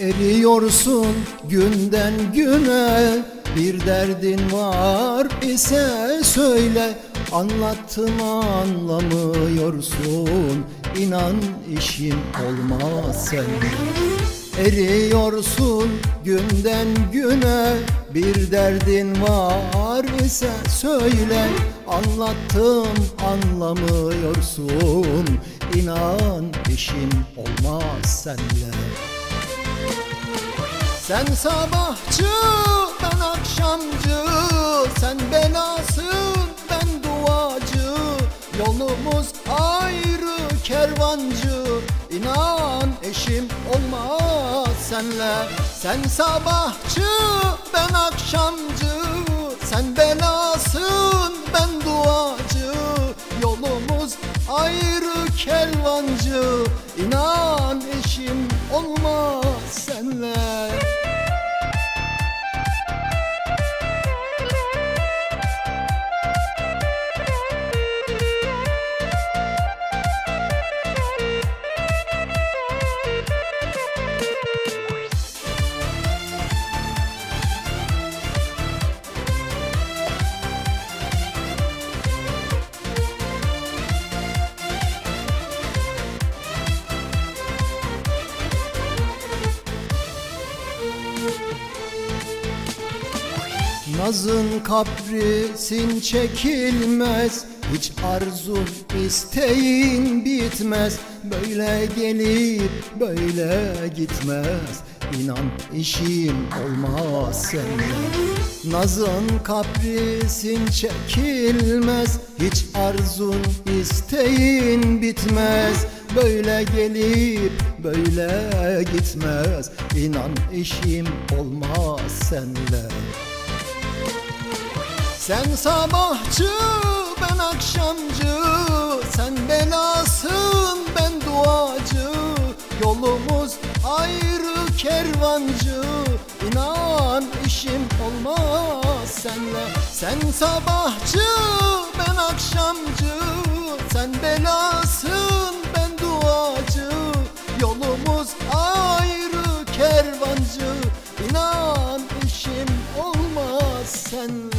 Eriyorsun günden güne. Bir derdin var ise söyle Anlattım anlamıyorsun. İnan işim olmaz senin. Eriyorsun günden güne. Bir derdin var ise söyle Anlattım anlamıyorsun. İnan işim olmaz senle Sen sabahçı ben akşamcı. Sen belasın ben duacı. Yolumuz ayrı kervancı. İnan eşim olmaz senle. Sen sabahçı ben akşamcı. Sen belasın ben duacı. Yolumuz ayrı kervancı. İnan eşim olmaz senle Nazın kaprisin çekilmez Hiç arzun isteğin bitmez. Böyle gelip böyle gitmez İnan işim olmaz seninle. Nazın kaprisin çekilmez Hiç arzun isteğin bitmez. Böyle gelip böyle gitmez İnan işim olmaz seninle sen sabahçı ben akşamcı. Sen belasın ben duacı. Yolumuz ayrı kervancı. İnan işim olmaz senle. Sen sabahçı ben akşamcı. Sen belasın ben duacı. Yolumuz ayrı kervancı. İnan işim olmaz senle